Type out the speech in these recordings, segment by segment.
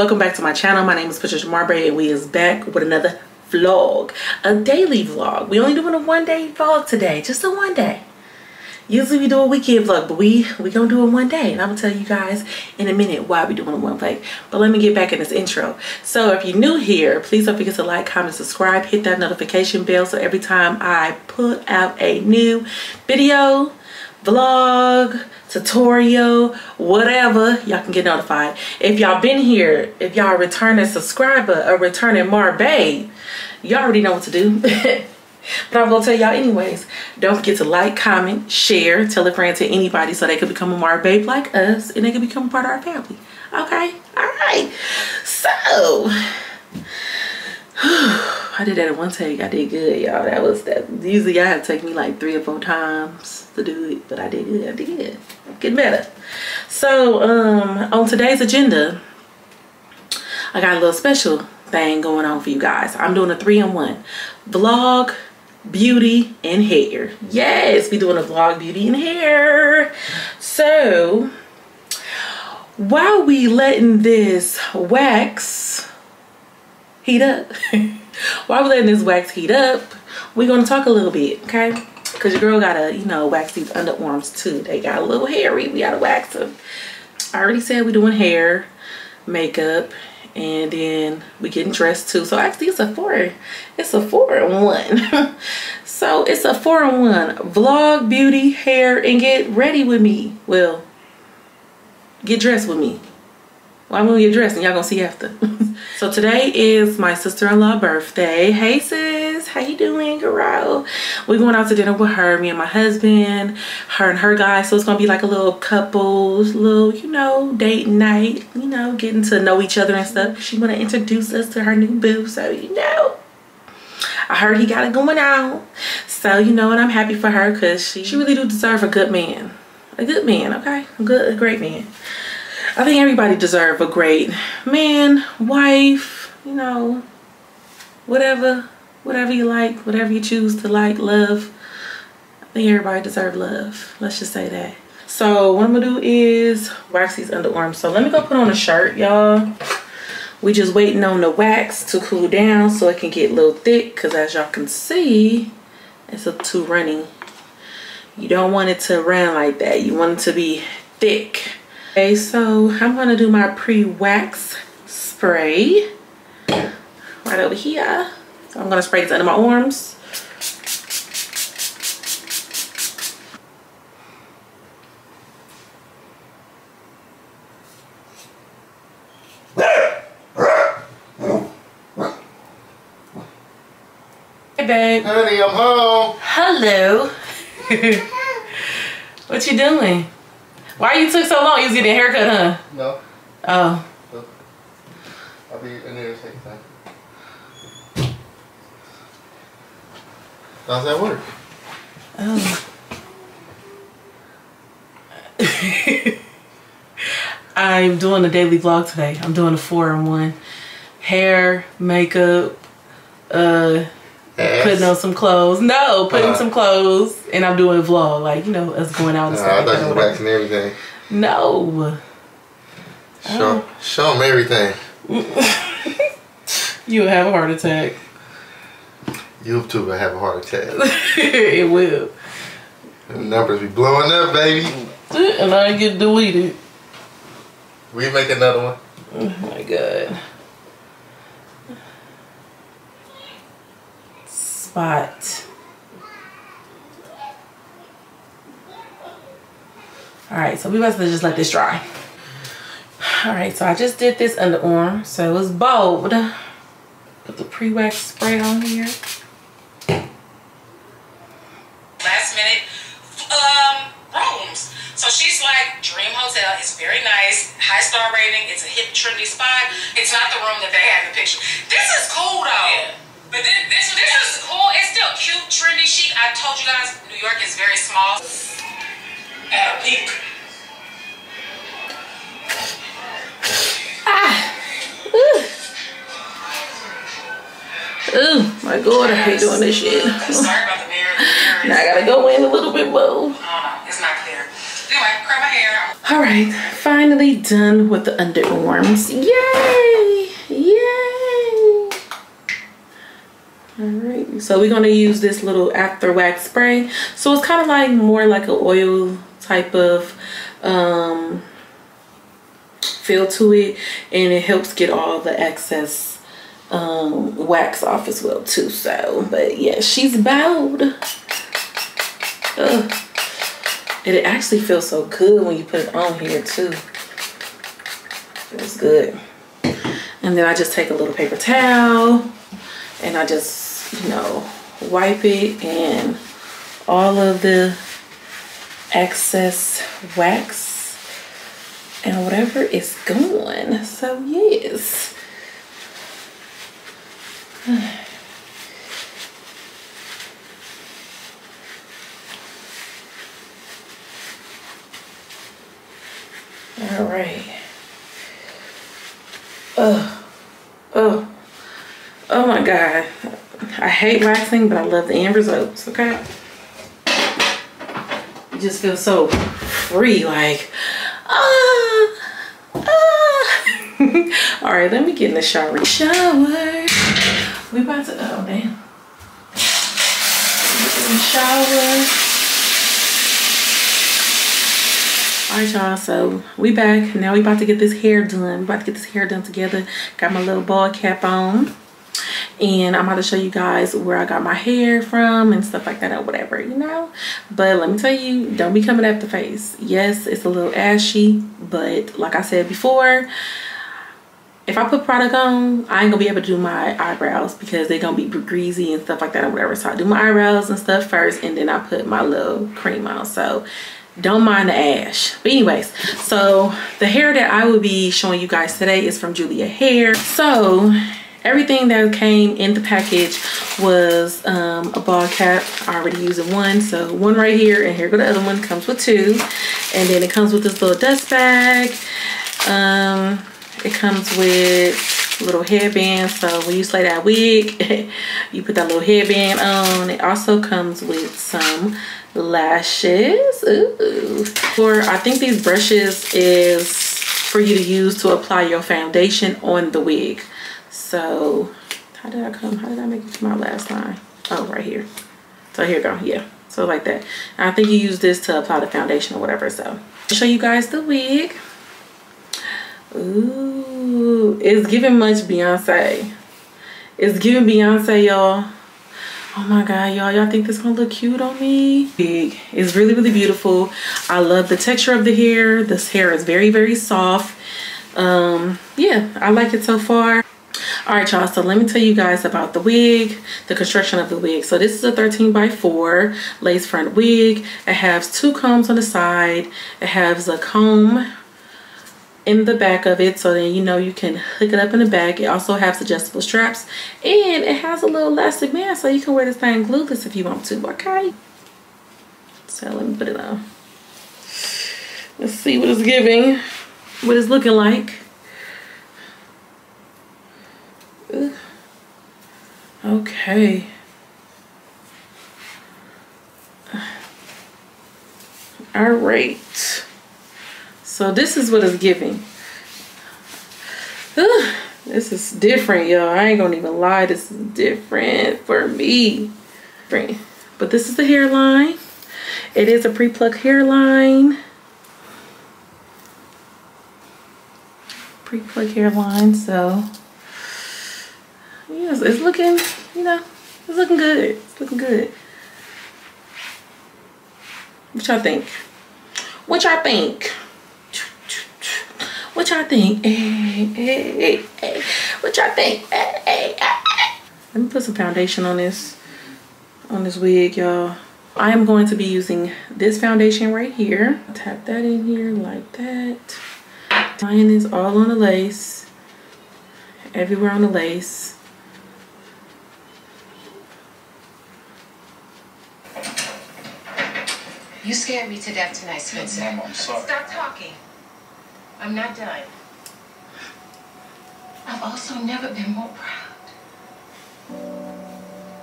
welcome back to my channel. My name is patricia marbray and we is back with another vlog a daily vlog. We only doing a one day vlog today just a one day usually we do a weekend vlog but we we gonna do it one day and i'm gonna tell you guys in a minute why we doing a one day but let me get back in this intro. So if you're new here please don't forget to like comment subscribe hit that notification bell so every time i put out a new video vlog tutorial whatever. Y'all can get notified. If y'all been here if y'all a returning subscriber or returning mar babe y'all already know what to do. But i'm gonna tell y'all anyways don't forget to like comment share tell a friend to anybody so they can become a mar babe like us and they can become part of our family. Okay? All right. So I did that in one take. I did good, y'all. That was that. Usually I have to take me like three or four times to do it, but I did good. I did good. Getting better. So um, on today's agenda, I got a little special thing going on for you guys. I'm doing a three-in-one vlog, beauty, and hair. Yes, we doing a vlog, beauty, and hair. So while we letting this wax heat up while we're letting this wax heat up? We're gonna talk a little bit okay? Because your girl gotta you know wax these underarms too. They got a little hairy. We gotta wax them. I already said we're doing hair makeup and then we getting dressed too. So actually it's a four it's a four in one. So it's a four in one. Vlog beauty hair and get ready with me. Well get dressed with me well i'm gonna get dressed and y'all gonna see after So today is my sister-in-law birthday. Hey sis, how you doing girl? We're going out to dinner with her, me and my husband, her and her guy. So it's gonna be like a little couples, little, you know, date night, you know, getting to know each other and stuff. She wanna introduce us to her new boo, so you know. I heard he got it going on. So, you know, and I'm happy for her because she, she really do deserve a good man. A good man, okay? A good, a great man. I think everybody deserve a great man, wife, you know, whatever, whatever you like, whatever you choose to like, love. I think everybody deserve love. Let's just say that. So what I'm gonna do is wax these underarms. So let me go put on a shirt, y'all. We just waiting on the wax to cool down so it can get a little thick because as y'all can see, it's a too runny. You don't want it to run like that. You want it to be thick. Okay, so I'm gonna do my pre-wax spray right over here. So I'm gonna spray this under my arms. Hey babe. Honey, I'm home. Hello. what you doing? Why you took so long? You was getting a haircut, huh? No. Oh. no. I'll be in there second time. How's that work? Oh. I'm doing a daily vlog today. I'm doing a four in one. Hair, makeup, uh, Ass. putting on some clothes. No, putting Uh-huh. some clothes. And I'm doing a vlog. Like, you know, us going out and Nah, stuff. I thought you was waxing everything. No. Show, show them everything. You'll have a heart attack. You too will have a heart attack. it will. the numbers be blowing up, baby. And I get deleted. We make another one. Oh my god. Spot. Alright, so we to just let this dry. Alright, so I just did this underarm, so it was bold. Put the pre-wax spray on here. my god, I hate doing this shit. Sorry about the mirror. now I gotta go in a little bit more. Uh, it's not clear. Anyway, curl my hair. All right, finally done with the underarms. Yay! Yay! Alright, so we're going to use this little after wax spray. So it's kind of like more like an oil type of um, feel to it. And it helps get all the excess um, wax off as well too. So, but yeah, she's bowed. Ugh. And it actually feels so good when you put it on here too. Feels good. And then I just take a little paper towel and I just, you know, wipe it and all of the excess wax and whatever is gone. So yes. All right. Oh, oh, oh my God. I hate waxing, but I love the end results, okay? You just feel so free, like, ah, ah. All right, let me get in the shower. Shower. We about to, oh damn. The shower. all right y'all so we back. Now we about to get this hair done. We about to get this hair done together. Got my little ball cap on. And i'm about to show you guys where i got my hair from and stuff like that or whatever you know? But let me tell you don't be coming at the face. Yes it's a little ashy but like i said before if I put product on, I ain't gonna be able to do my eyebrows because they're gonna be greasy and stuff like that or whatever. So I do my eyebrows and stuff first and then I put my little cream on. So don't mind the ash. But anyways so the hair that i will be showing you guys today is from julia hair. So everything that came in the package was um, a ball cap. I already using one. So one right here and here go the other one. Comes with two. And then it comes with this little dust bag. Um, it comes with little headband so when you slay that wig you put that little headband on. It also comes with some lashes. Ooh. for i think these brushes is for you to use to apply your foundation on the wig. So how did i come how did i make it to my last line? oh right here. So here we go yeah so like that. And i think you use this to apply the foundation or whatever so. Show you guys the wig Ooh, it's giving much Beyonce. It's giving Beyonce, y'all. Oh my God, y'all. Y'all think this gonna look cute on me? Big, It's really, really beautiful. I love the texture of the hair. This hair is very, very soft. Um, yeah, I like it so far. All right, y'all. So let me tell you guys about the wig, the construction of the wig. So this is a 13 by 4 lace front wig. It has two combs on the side. It has a comb in the back of it so then you know you can hook it up in the back. It also has adjustable straps and it has a little elastic band so you can wear this thing glueless if you want to okay? So let me put it on. Let's see what it's giving. What it's looking like. Okay all right so this is what it's giving. this is different, y'all. I ain't gonna even lie. This is different for me. But this is the hairline. It is a pre-plucked hairline. Pre-plucked hairline, so yes, it's looking, you know, it's looking good. It's looking good. What y'all think? What y'all think? What y'all think? Hey, hey, hey, What y'all think? Let me put some foundation on this, on this wig, y'all. I am going to be using this foundation right here. Tap that in here like that. Tying this all on the lace. Everywhere on the lace. You scared me to death tonight, Spencer. Mama, I'm sorry. Stop talking. I'm not done. I've also never been more proud.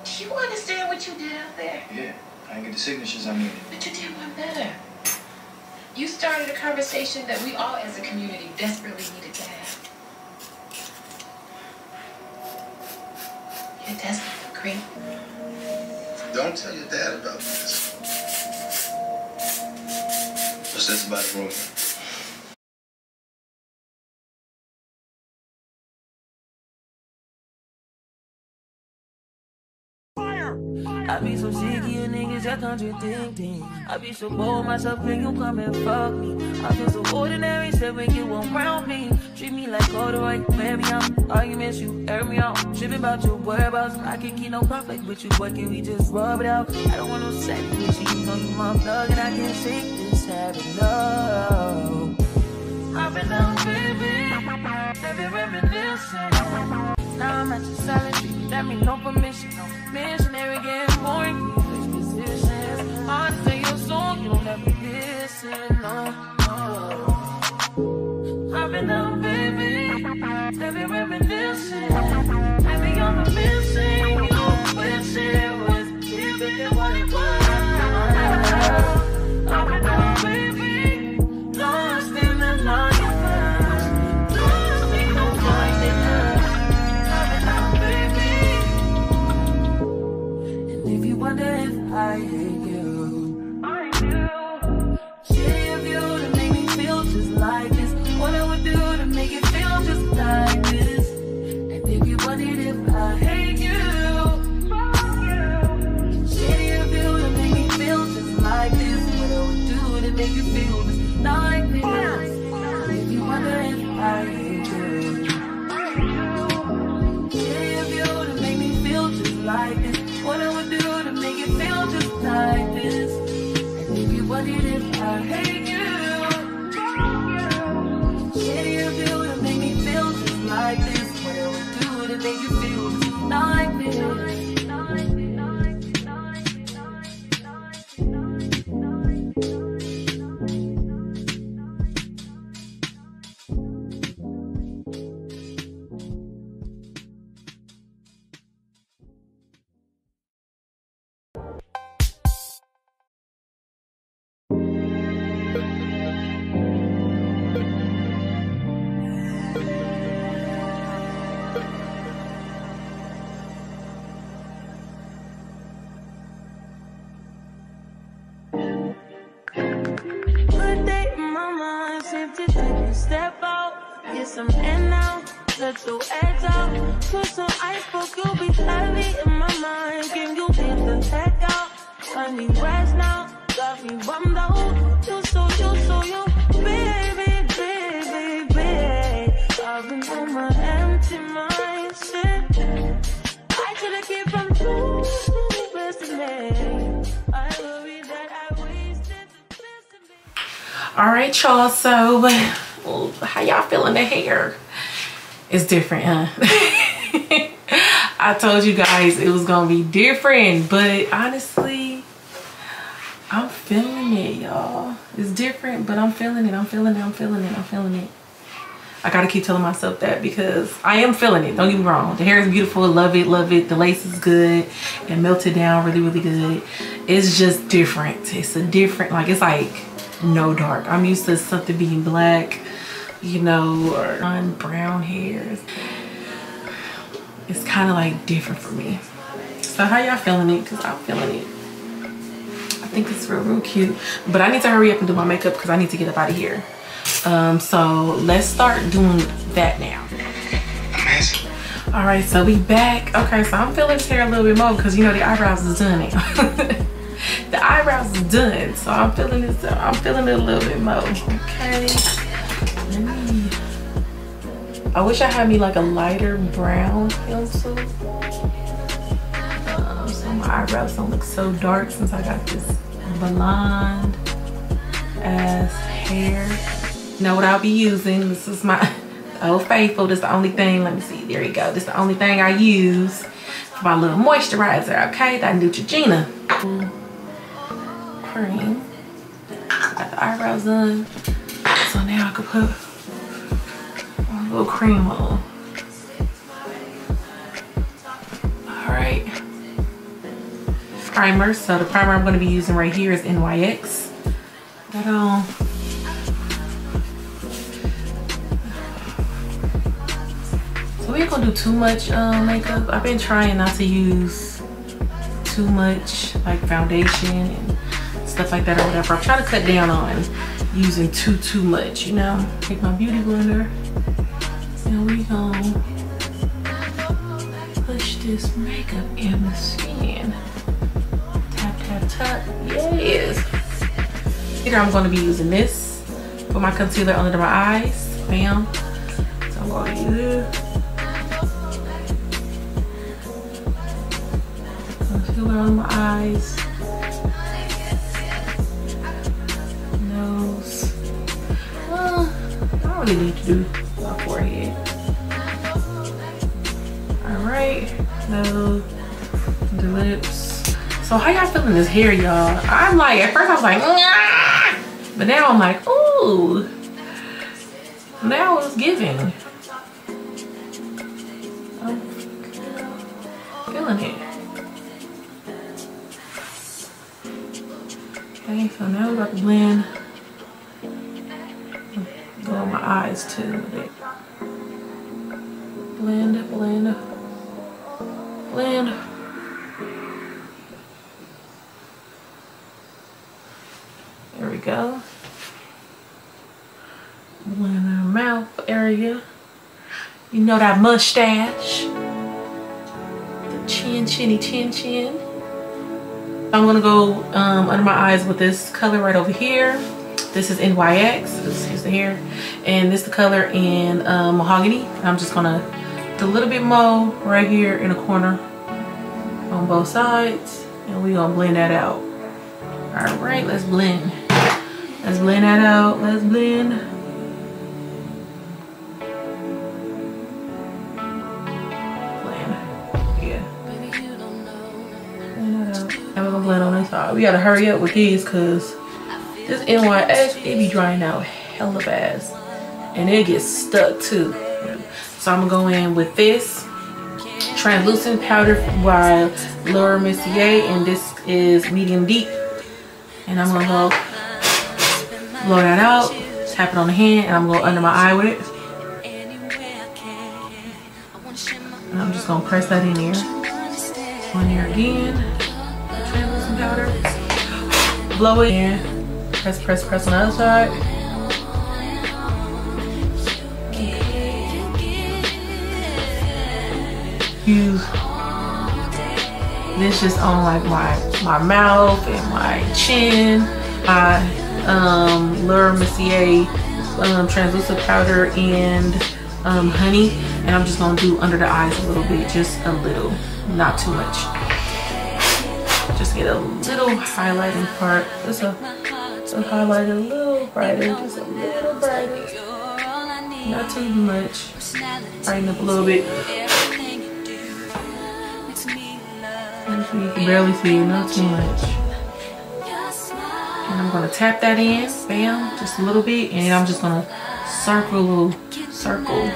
Do you understand what you did out there? Yeah, I didn't get the signatures I needed. But you did one better. You started a conversation that we all as a community desperately needed to have. Desperate for Cream. Don't tell your dad about this. What's this about a? Contradicting. I be so bold myself when you come and fuck me. I feel so ordinary, said when you around me. Treat me like corduroy, wear me out. Arguments, you air me out. Tripping about your whereabouts. I can't keep no conflict with you, but can we just rub it out? I don't want no sex with you, you know you my thug, and I can't shake this habit, no. I've been down, baby. Heavy reminiscing. Now I'm at your silent treatment. That mean no permission. Missionary getting boring. You ever listen. No. I've been down, baby. Heavy reminiscing. Heavy on the missing. You wish like this. Need rest now, got me bummed out. You so, you so, you, baby, baby, baby. I've been on my empty mind, shit. I could've keep from choosing best of me. All right, y'all. So, how y'all feeling the hair? It's different, huh? I told you guys it was gonna be different, but honestly, I'm feeling it, y'all. It's different, but I'm feeling it. I'm feeling it. I'm feeling it. I'm feeling it. I gotta keep telling myself that because I am feeling it. Don't get me wrong. The hair is beautiful. Love it. Love it. The lace is good. It melted down really, really good. It's just different. It's a different, like, it's like no dark. I'm used to something being black, you know, or on brown hairs. It's kind of like different for me. So how y'all feeling it? Because I'm feeling it. I think it's real, real cute. But I need to hurry up and do my makeup because I need to get up out of here. Um, so let's start doing that now. Amazing. All right, so we back. Okay, so I'm feeling this hair a little bit more because you know the eyebrows is done now. the eyebrows is done, so I'm feeling this. I'm feeling it a little bit more. Okay. Let me. I wish I had me like a lighter brown pencil. Um, so my eyebrows don't look so dark since I got this blonde ass hair. Know what I'll be using? This is my Old Faithful. This is the only thing. Let me see. There you go. This is the only thing I use for my little moisturizer. Okay, that Neutrogena cream. Got the eyebrows done. So now I can put a little cream on. Primer. So the primer I'm going to be using right here is NYX. That on. So we ain't gonna do too much um, makeup. I've been trying not to use too much like foundation and stuff like that or whatever. I'm trying to cut down on using too, too much, you know? Take my beauty blender and we gonna Here I'm gonna be using this for my concealer under my eyes, bam. So I'm gonna use this. Concealer on my eyes. Nose. Well, I don't really need to do my forehead. Alright, nose, the lips. So how y'all feeling this hair, y'all? I'm like, at first I was like, "Nyah!" But now I'm like, ooh. Now it's giving. I'm feeling it. Okay, so now we're about to blend. Go on my eyes too. Blend, blend, blend. There we go. Blend our mouth area. You know that mustache. The chin, chinny, chin, chin. I'm gonna go um, under my eyes with this color right over here. This is NYX, excuse the hair. And this is the color in uh, Mahogany. I'm just gonna do a little bit more right here in the corner on both sides. And we gonna blend that out. All right, let's blend. Let's blend that out, let's. Blend, We gotta hurry up with these cause this NYX, it be drying out hella fast. And it gets stuck too. So I'm gonna go in with this translucent powder by Laura Mercier and this is medium deep. And I'm gonna go blow that out, tap it on the hand, and I'm gonna go under my eye with it. And I'm just gonna press that in here. On here again, powder. Blow it in. Press, press, press on the other side. Use this just on like my my mouth and my chin. My um, Laura Mercier um, translucent powder and um, honey, and I'm just gonna do under the eyes a little bit, just a little, not too much. Just get a little highlighting part. Just a so highlight a little brighter, just a little brighter. Not too much. Brighten up a little bit. You can barely see not too much. And I'm gonna tap that in, bam, just a little bit, and I'm just gonna circle a circle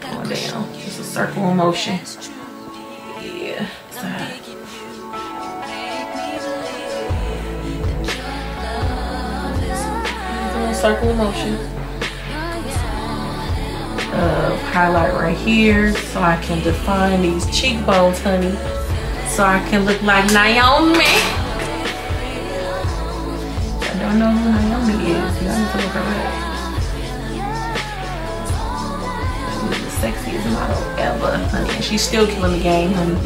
going down. Just a circle motion. Circle motion. Uh, highlight right here so I can define these cheekbones honey. So I can look like Naomi. I don't know who Naomi is. Y'all need to look her up she's the sexiest model ever honey. And she's still killing the game honey.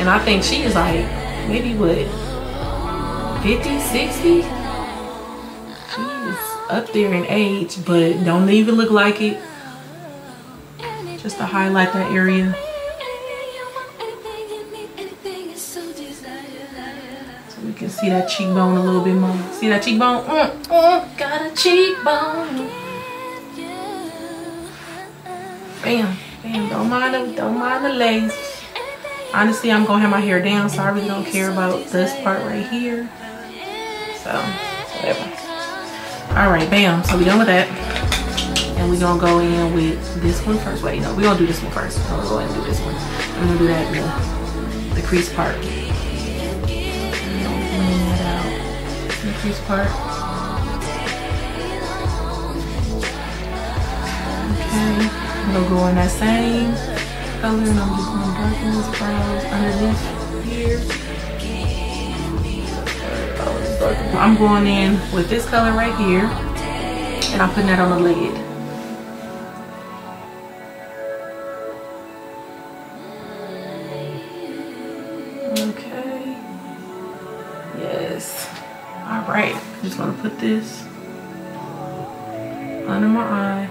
And I think she is like maybe what 50 60 up there in age, but don't even look like it. Just to highlight that area. So we can see that cheekbone a little bit more. See that cheekbone? Mm, mm, got a cheekbone. Bam, bam. Don't mind the, don't mind the lace. Honestly, I'm gonna have my hair down, so I really don't care about this part right here. So, whatever. All right, bam. So we done with that. And we're gonna go in with this one first. Wait, no, we're gonna do this one first. I'm gonna go ahead and do this one. I'm gonna do that the, the crease part. The crease part. Okay, I'm gonna go in that same color and I'm just gonna darken this brows underneath here. I'm going in with this color right here and I'm putting that on the lid. Okay. Yes. All right. I'm just gonna put this under my eye.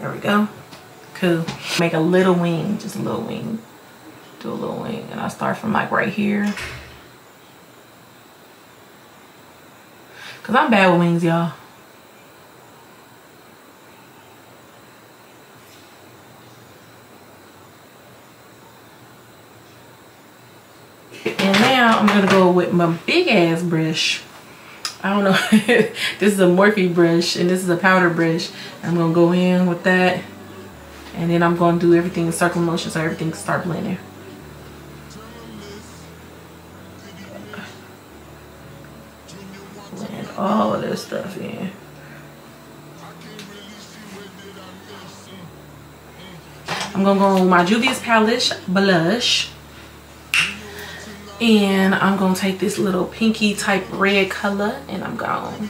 There we go. Cool. Make a little wing, just a little wing. Do a little wing. And I start from like right here. Cause I'm bad with wings, y'all. And now I'm gonna go with my big ass brush. I don't know. this is a Morphe brush and this is a powder brush. I'm gonna go in with that. And then I'm gonna do everything in circle motion so everything can start blending. I'm gonna go on my Juvia's Place blush. And I'm gonna take this little pinky type red color and I'm gonna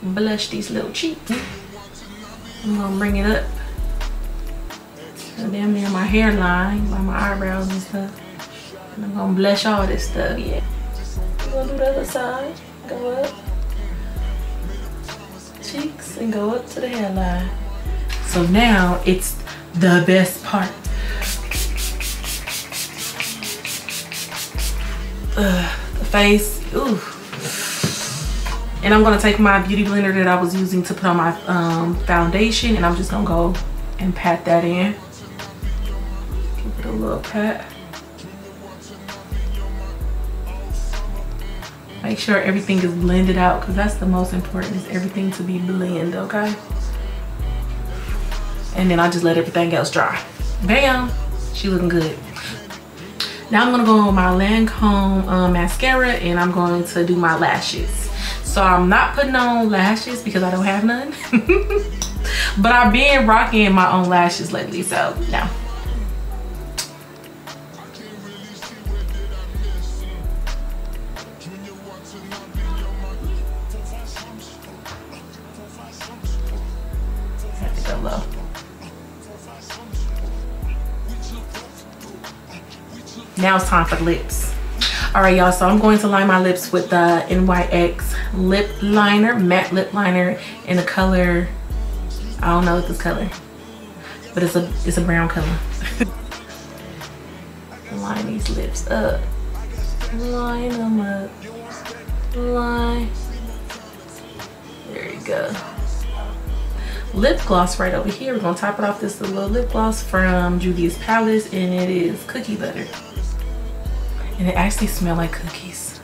blush these little cheeks. I'm gonna bring it up. And then near my hairline, by my eyebrows and stuff. And I'm gonna blush all this stuff, yeah. I'm gonna do the other side, go up. Cheeks and go up to the hairline. So now it's the best part. Ugh, the face, ooh. And I'm gonna take my beauty blender that I was using to put on my um, foundation and I'm just gonna go and pat that in. Give it a little pat. Make sure everything is blended out because that's the most important is everything to be blend, okay? And then I just let everything else dry. Bam, she looking good. Now I'm gonna go on my Lancome um, mascara and I'm going to do my lashes. So I'm not putting on lashes because I don't have none. but I've been rocking my own lashes lately, so no. Have to go low. Now it's time for lips. All right, y'all, so I'm going to line my lips with the NYX lip liner, matte lip liner in the color, I don't know what this color, but it's a, it's a brown color. line these lips up. Line them up. Line. There you go. Lip gloss right over here. We're gonna top it off this little lip gloss from Juvia's Place and it is cookie butter and it actually smell like cookies.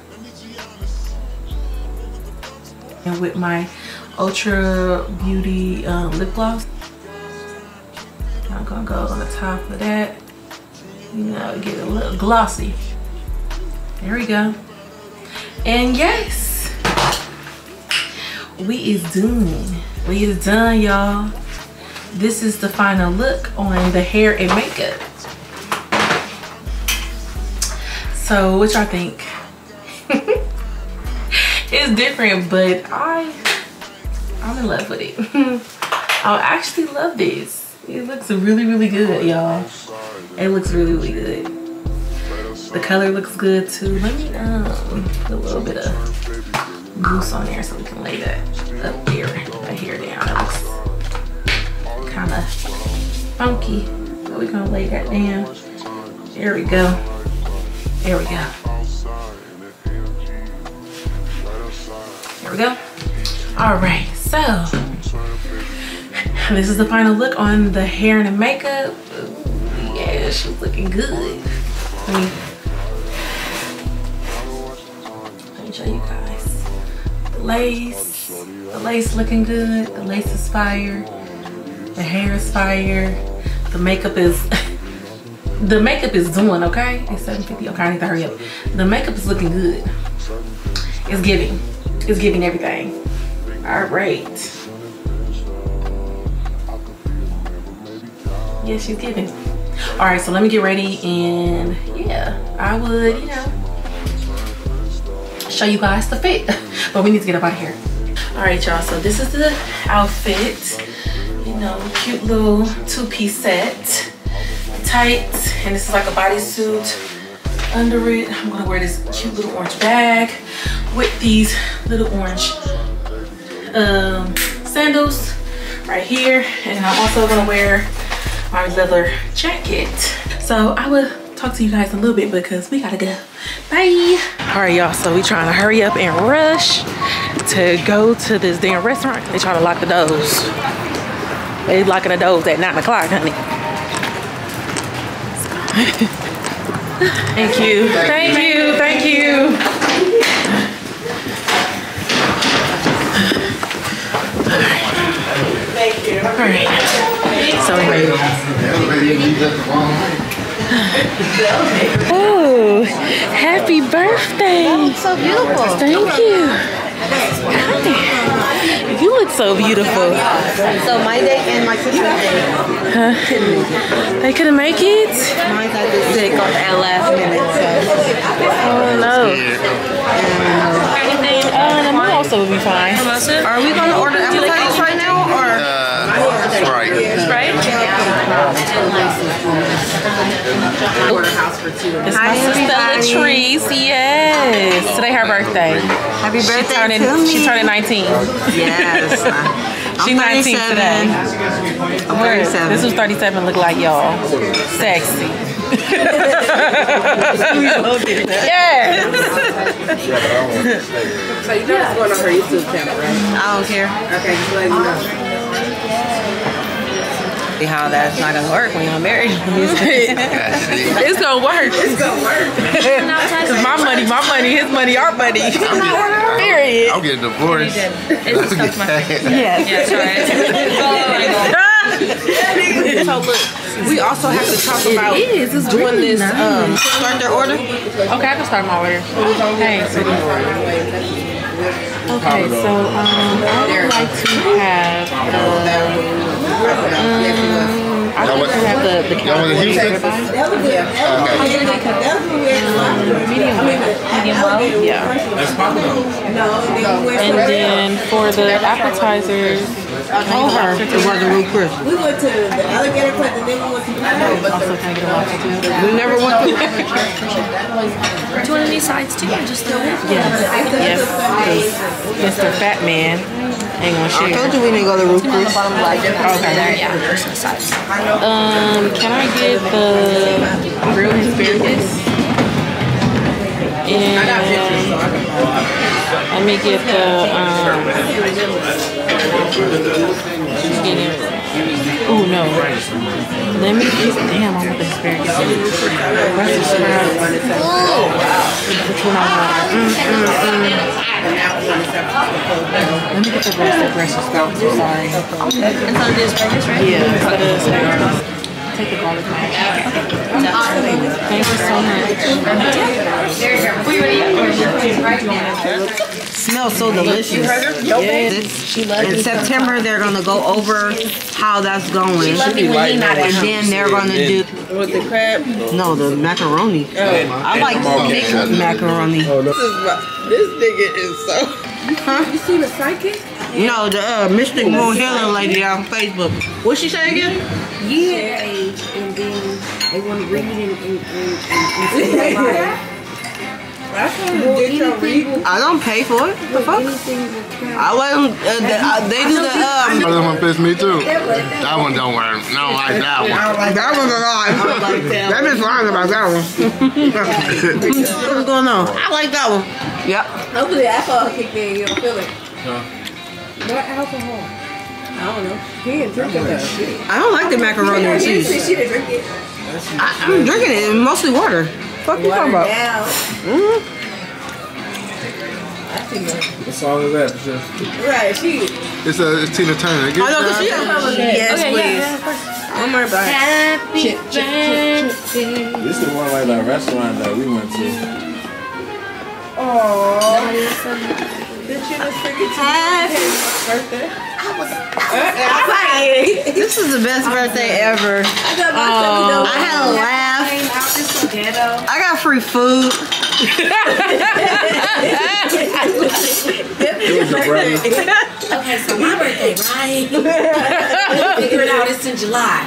And with my Ulta Beauty um, lip gloss, I'm gonna go on the top of that. You know, get a little glossy. There we go. And yes, we is done. We is done, y'all. This is the final look on the hair and makeup. So what y'all think? it's different, but I I'm in love with it. I actually love this. It looks really, really good, y'all. It looks really, really good. The color looks good too. Let me um put a little bit of mousse on there so we can lay that up there, that hair down. It looks kind of funky. So we're gonna lay that down. There we go. There we go. There we go. All right, so this is the final look on the hair and the makeup. Yeah, she's looking good. Let me, let me show you guys. The lace, the lace looking good. The lace is fire. The hair is fire. The makeup is the makeup is doing okay it's 750 okay i need to hurry up the makeup is looking good it's giving it's giving everything all right Yeah, she's giving. All right, so let me get ready and yeah, I would, you know, show you guys the fit. But we need to get up out of here. All right, y'all, so this is the outfit. You know, cute little two-piece set. Tights, and this is like a bodysuit under it. I'm gonna wear this cute little orange bag with these little orange um, sandals right here. And I'm also gonna wear my leather jacket. So I will talk to you guys in a little bit because we gotta go. Bye. All right, y'all, so we trying to hurry up and rush to go to this damn restaurant. They trying to lock the doors. They locking the doors at nine o'clock, honey. Thank you. Thank you. Thank you. Thank you. All right. So anyway. Oh, happy birthday. So beautiful. Thank you. Hi. You look so beautiful. So my day and my sister's day. Huh? They couldn't make it? Mine's at the sick on at last minute. So. Oh no. Uh, no, mine also would be fine. Are we gonna order appetizers right now or? Right. Right? It's my Hi, sister everybody. Latrice. Yes. Today her birthday. Happy She birthday turning, to me. she turning 19. Yes. She's 19 today. I'm 37. This was 37 look like y'all. Sexy. yes. So you know what's going on her YouTube channel, right? I don't care. Okay, just let you know. See how that's not gonna work when you're married. It's gonna work. It's gonna work. Cause my money, my money, his money, our money. Period. I'm getting divorced. yes. Yes, right. So look, we also have to talk about it is. It's doing this. Um, Start their order. Okay, I can start my order. Hey. Okay, so um, I would like to have. Um, Mm. I would like to have the the Y'all want the Houston? medium well. Medium well. Yeah. Oh. And then for the appetizers, Oh, her. The Waterloo Chris. we went to the alligator clinic and then we went to I know, but also can I get a lobster too? We never went to. Do you want any sides too, or just the Yes. Yes. Because Mr. Fat Man ain't gonna I told you we didn't go to Ruth's Chris. Okay. yeah, just the sides? Um, can I get the grilled asparagus? Let me get the um. Oh no. Let me get damn. I want the asparagus. Brussels sprouts. Which one I want? Mm, mm, mm. Let me get the roasted Brussels sprouts. I'm sorry. It's on the asparagus, right? Yeah, the asparagus. Take the garlic mash. Thank you so much. Smells so delicious. Yes. In September, they're gonna go over how that's going, and then they're gonna do with the crab. no the macaroni. I like thick macaroni. This is my, this nigga is so. You seen the psychic? No, the uh, Mystic Moon Healer lady on Facebook. What she say again? Yeah. And then they want to read and, and, and, and, and I don't pay for it. The fuck? I let them. Uh, they, uh, they do the um. That one pissed me too. That one don't work. No, I like that one. That one's a lie. That bitch lying about that one. What's going on? I like that one. Yep. Hopefully alcohol kicked in. You don't feel it. What alcohol? I don't know. He didn't drink it though. I don't like the macaroni and She cheese. didn't drink it. I, I'm drinking it. Mostly water. Fuck you talking about? Down. Mm-hmm. What song is that? Just Right, she. It's, uh, it's Tina Turner. Get I know, 'cause she down. Yes, Okay, please. yeah. I'm right about Happy this is the one like that restaurant that we went to. Birthday? This is the best birthday ever. I got my Oh, stuff, I had a laugh. I was just so ghetto. I got free food. Okay, so my birthday, right? Figure it out. It's in July.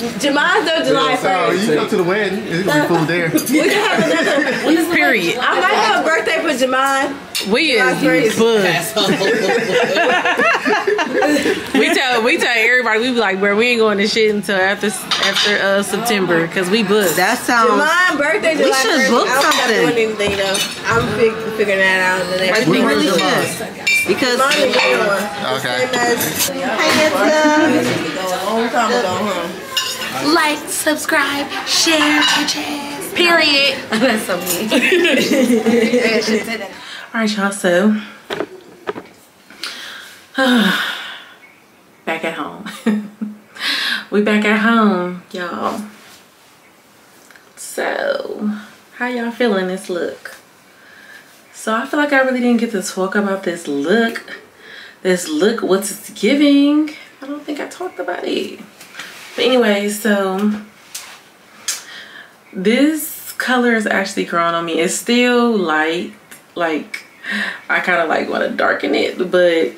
July's no July So you go to the wedding, it's gonna be full there. We can have another. When is the Period. I might have a birthday for Jemai. We is buzzed. we tell we tell everybody we be like, bro, we ain't going to shit until after after uh, September because we buzzed. That sounds. Jemai birthday We should 1st. book I don't something. Doing anything though. I'm fig- figuring that out in the next We really should. Because Mine is good one. Okay. Hey, it's, uh, a long time ago, huh? Like, subscribe, share, purchase. Period. That's so mean. All right, y'all. So back at home. we back at home, y'all. So how y'all feeling this look? So I feel like I really didn't get to talk about this look. This look, what's it's giving. I don't think I talked about it. But anyway, so this color is actually growing on me. It's still light. Like I kind of like want to darken it, but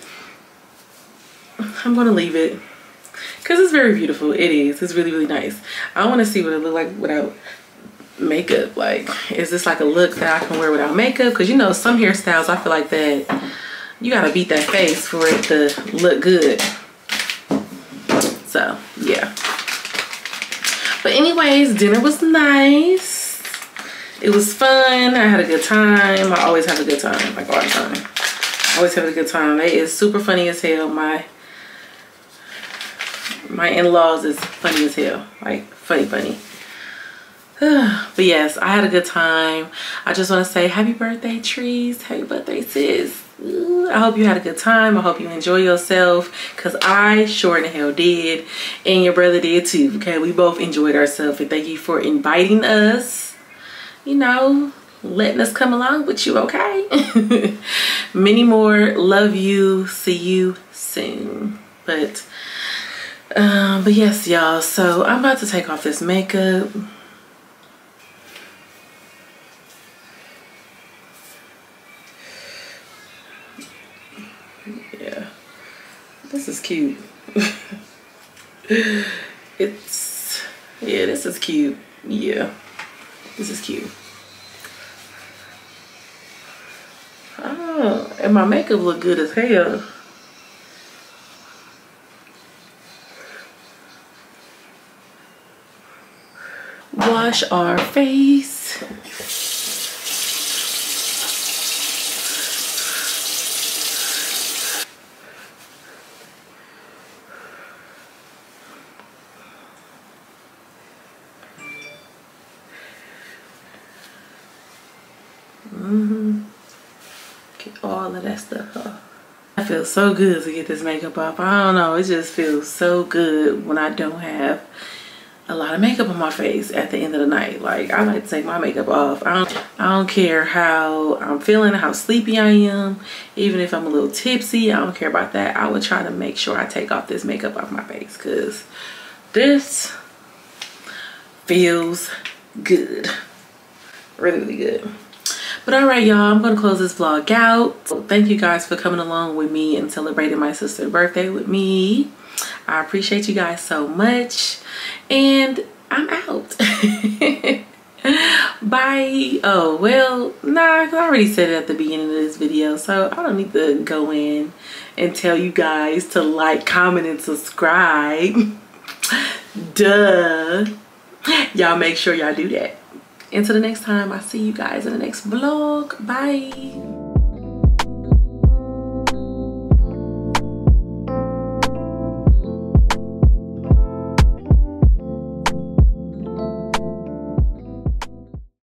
I'm gonna leave it because it's very beautiful. It is. It's really really nice. I want to see what it look like without makeup. Like, is this like a look that I can wear without makeup? Because you know some hairstyles, I feel like that you gotta beat that face for it to look good. So yeah. But anyways, dinner was nice. It was fun. I had a good time. I always have a good time, like all time. I always have a good time. It is super funny as hell. My my in-laws is funny as hell. Like funny, funny. but yes, I had a good time. I just want to say happy birthday, trees. Happy birthday, sis. I hope you had a good time. I hope you enjoy yourself because I sure in hell did. And your brother did too. Okay, we both enjoyed ourselves. And thank you for inviting us. You know, letting us come along with you, okay? Many more. Love you. See you soon. But, um, but yes, y'all. So I'm about to take off this makeup. Cute. it's, yeah, this is cute. Yeah. This is cute. Oh, and my makeup look good as hell. Wash our face. Mm-hmm. Get all of that stuff off. I feel so good to get this makeup off. I don't know. It just feels so good when I don't have a lot of makeup on my face at the end of the night. Like I like to take my makeup off. I don't I don't care how I'm feeling, how sleepy I am, even if I'm a little tipsy, I don't care about that. I would try to make sure I take off this makeup off my face cuz this feels good. Really, really good. But all right, y'all, I'm to close this vlog out. So thank you guys for coming along with me and celebrating my sister's birthday with me. I appreciate you guys so much. And I'm out. Bye. Oh, well, nah, I already said it at the beginning of this video. So I don't need to go in and tell you guys to like, comment, and subscribe. Duh. Y'all make sure y'all do that. Until the next time, I see you guys in the next vlog. Bye.